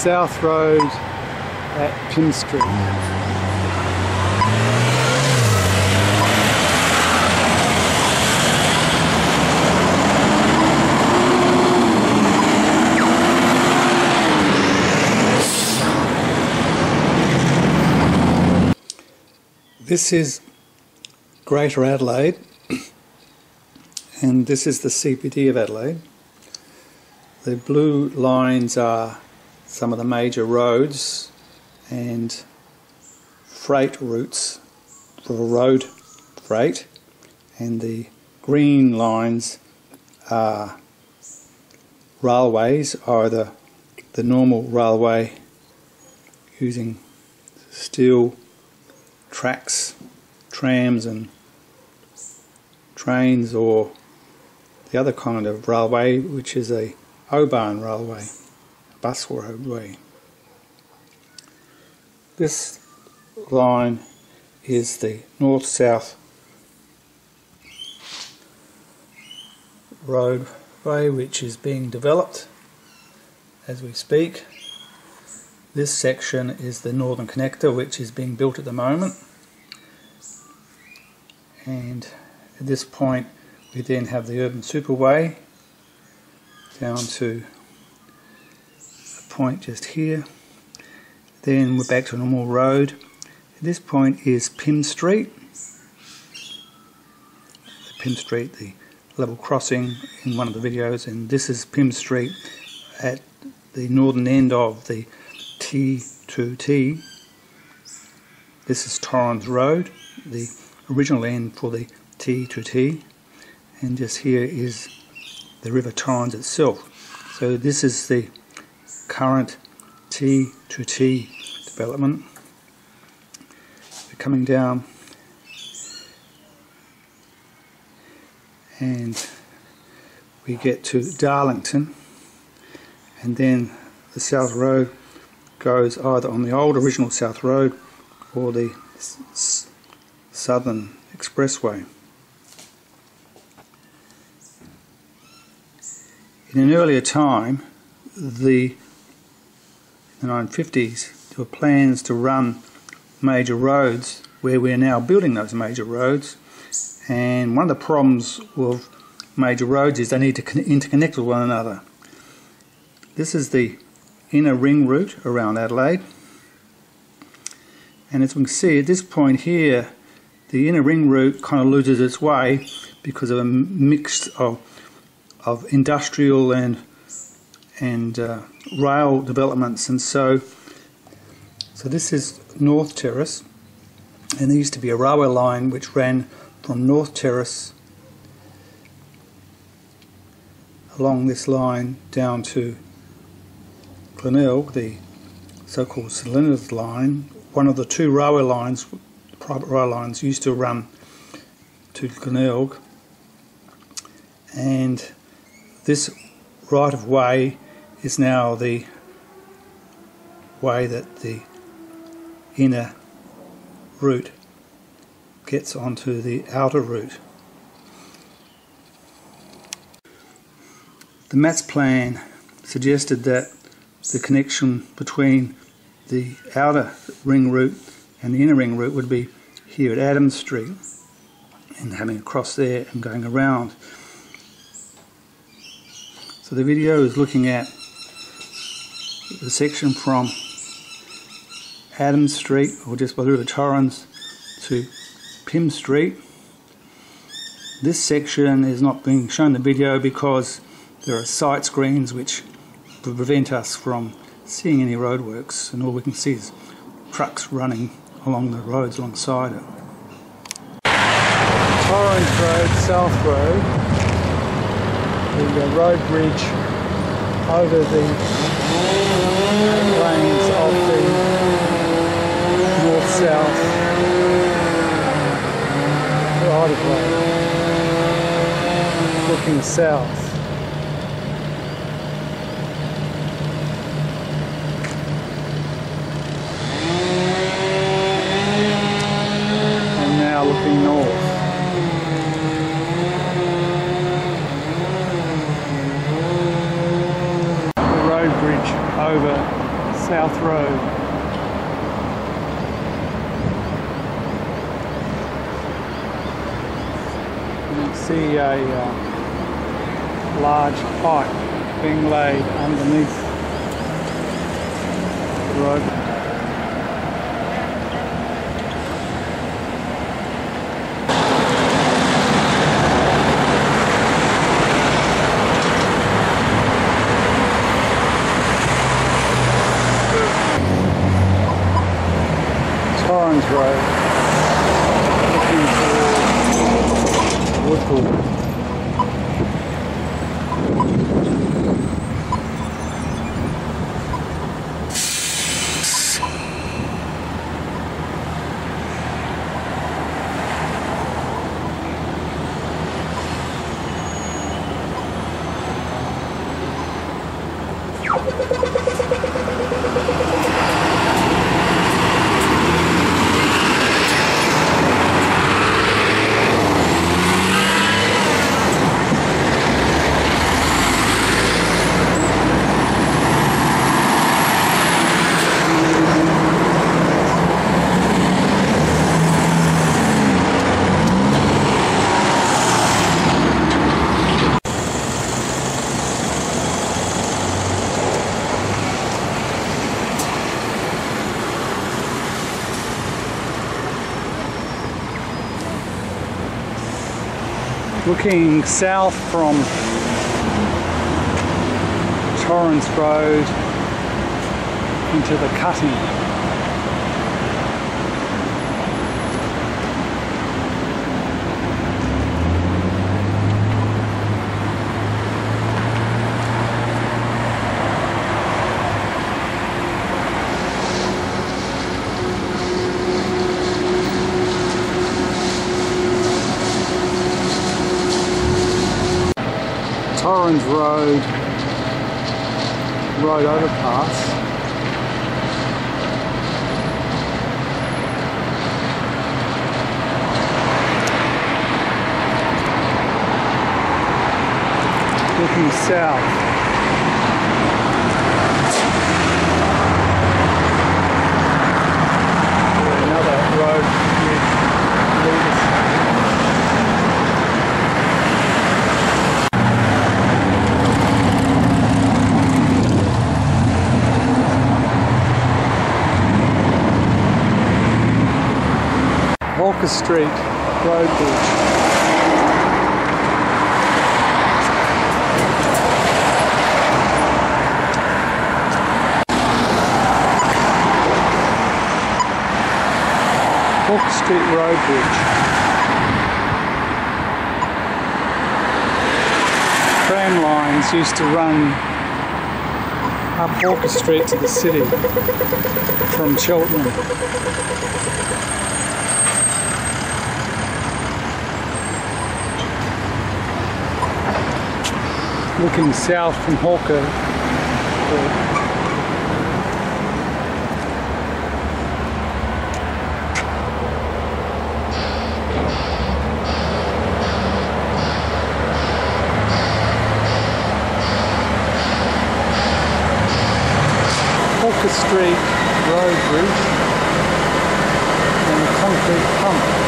South Road at Pym Street. This is Greater Adelaide and this is the CBD of Adelaide. The blue lines are some of the major roads and freight routes for road freight, and the green lines are railways, either the normal railway using steel tracks, trams, and trains, or the other kind of railway, which is a O-Bahn Railway, bus railway. This line is the north-south roadway which is being developed as we speak. This section is the Northern Connector which is being built at the moment and at this point we then have the Urban Superway down to point just here. Then we're back to a normal road. This point is Pym Street. Pym Street, the level crossing in one of the videos, and this is Pym Street at the northern end of the T2T. This is Torrens Road, the original end for the T2T, and just here is the River Torrens itself. So this is the current T to T development. We're coming down and we get to Darlington and then the South Road goes either on the old original South Road or the Southern Expressway. In an earlier time, the, the 1950s, there were plans to run major roads where we are now building those major roads. And one of the problems with major roads is they need to interconnect with one another. This is the inner ring route around Adelaide. And as we can see at this point here, the inner ring route kind of loses its way because of a mix of of industrial and and uh, rail developments. And so so this is North Terrace. And there used to be a railway line which ran from North Terrace along this line down to Glenelg, the so-called St line. One of the two railway lines, private rail lines, used to run to Glenelg. And this right of way is now the way that the inner route gets onto the outer route. The MATS plan suggested that the connection between the outer ring route and the inner ring route would be here at Adams Street and having a cross there and going around. So the video is looking at the section from Adams Street or just by the Torrens to Pym Street. This section is not being shown in the video because there are sight screens which prevent us from seeing any roadworks and all we can see is trucks running along the roads alongside it. Torrens Road, South Road the road bridge over the lanes of the looking south. and now looking north. over South Road. You can see a uh, large pipe being laid underneath the road. Torrens Road, looking towards Woodpool. Looking south from Torrens Road into the cutting. Torrens Road road overpass. Looking south. Where Another road bridge leads us Hawker Street Road Bridge. Hawker Street Road Bridge. Tram lines used to run up Hawker Street to the city from Cheltenham. Looking south from Hawker. Hawker Street Road Bridge and concrete pump.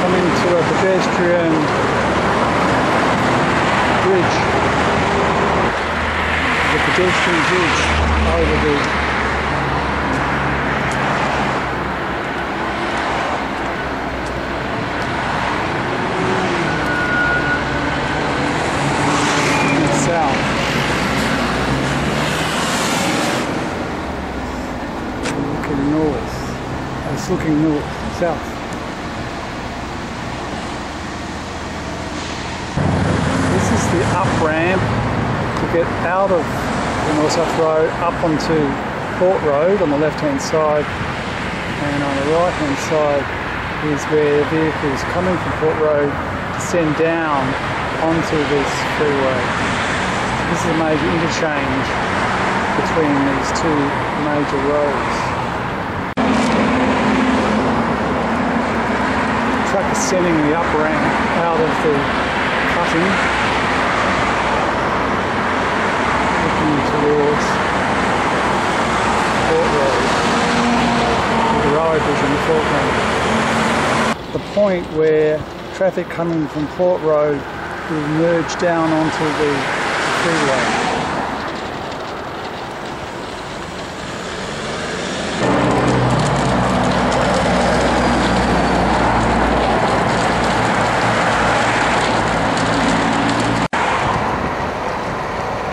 coming to a pedestrian bridge. Pedestrian bridge over the south. It's looking north, south. This is the up ramp to get out of the North South Road up onto Port Road on the left hand side and on the right hand side is where vehicles coming from Port Road descend down onto this freeway. This is a major interchange between these two major roads. The truck sending the up ramp out of the cutting, looking towards Port Road. In The point where traffic coming from Port Road will merge down onto the freeway.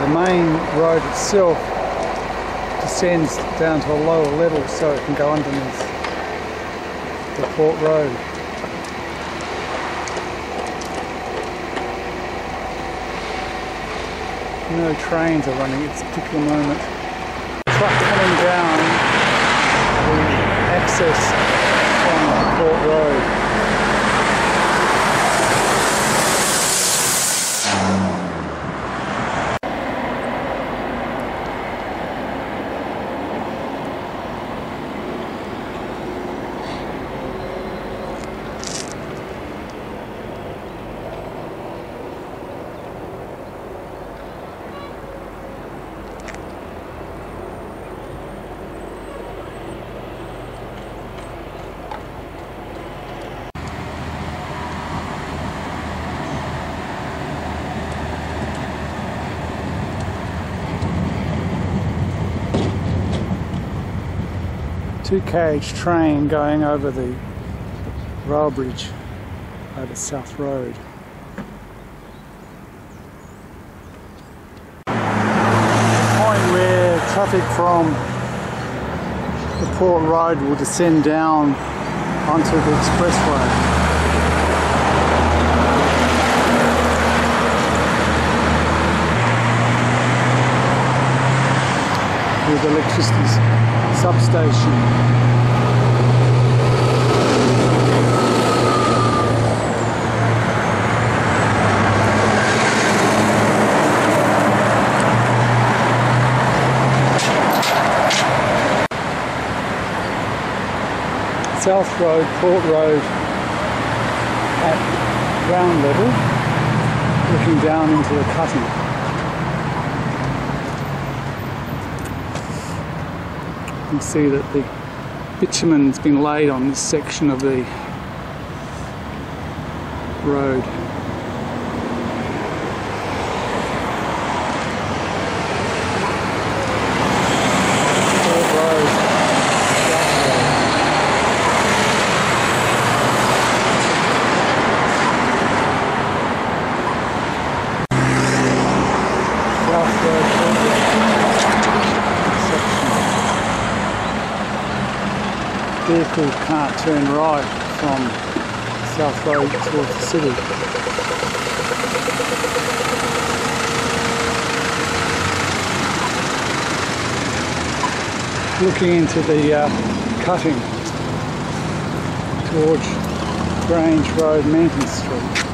The main road itself descends down to a lower level so it can go underneath the Port Road. No trains are running at this particular moment. Truck coming down the access on Port Road. Two carriage train going over the rail bridge over South Road. point where traffic from the Port Road will descend down onto the expressway. With electricity substation. South Road, Port Road at ground level, looking down into the cutting. Can see that the bitumen's been laid on this section of the road. Port Road, South Road. South Road, Port Road. Section. Vehicles can't turn right from South Road towards the city. Looking into the uh, cutting towards Grange Road, Manton Street.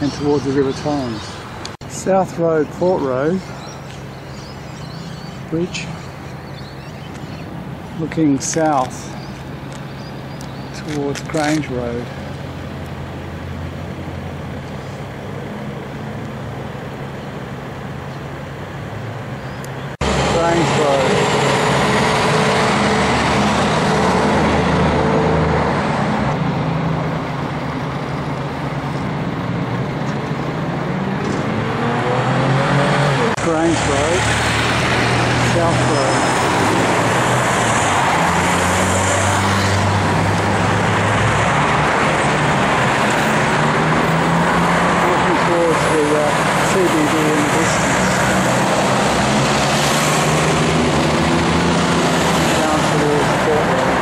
And towards the River Torrens. South Road, Port Road, bridge, looking south towards Grange Road. Grange Road. Grange Road, South Road. Looking towards the uh, CBD in the distance. Down towards Port Road.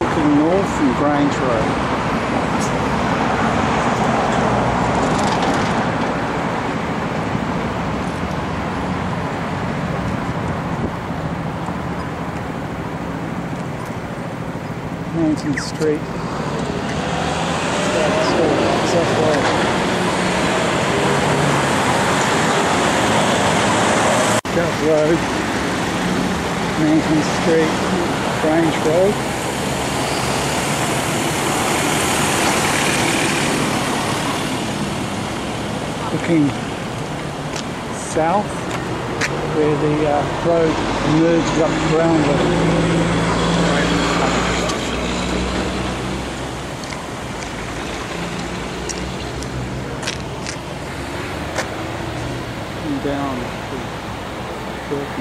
Looking north from Grange Road. Manton Street. South, South Road. South Road, Manton Street, Grange Road. Looking south where the uh, road emerges up ground level. Down Just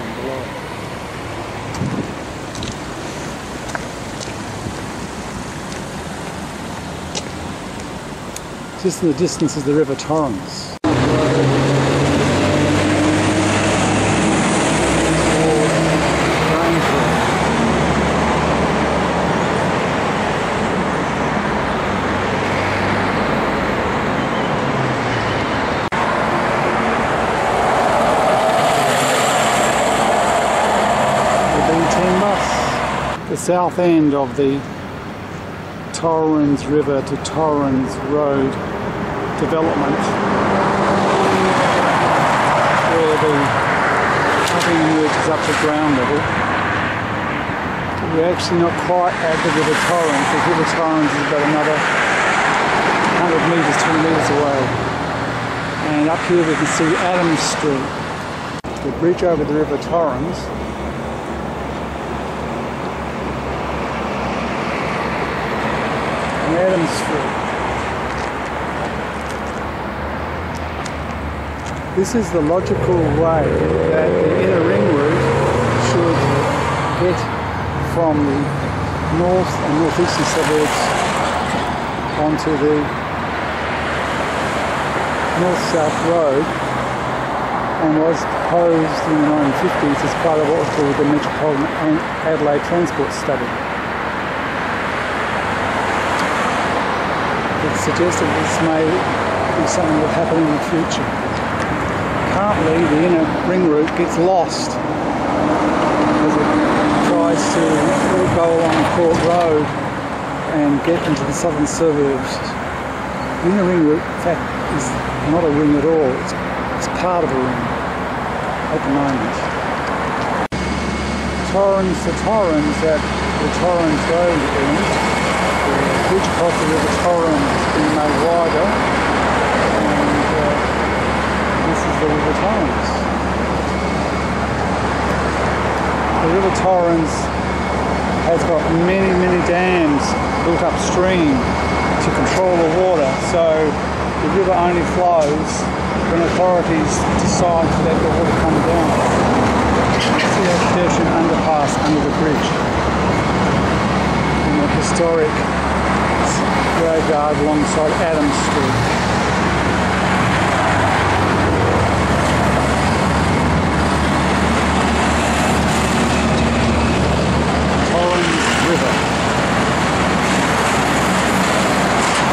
in the distance is the River Torrens. The south end of the Torrens River to Torrens Road development where the cutting emerges up to ground level. We're actually not quite at the River Torrens. The River Torrens is about another 100 metres, 200 metres away. And up here we can see Adams Street, the bridge over the River Torrens. Adams Street. This is the logical way that the inner ring route should get from the north and northeastern suburbs onto the north-south road and was proposed in the 1950s as part of what was called the Metropolitan Adelaide Transport Study. Suggested this may be something that happen in the future currently the inner ring route gets lost as it tries to go along Court Road and get into the southern suburbs. The inner ring route, in fact, is not a ring at all. It's, it's part of a ring at the moment. Torrens to Torrens at the Torrens Road end. The bridge across the Torrens is being made wider and uh, this is the River Torrens. The River Torrens has got many, many dams built upstream to control the water, so the river only flows when authorities decide to let the water come down. See that pedestrian underpass under the bridge. Historic graveyard alongside Adams Street.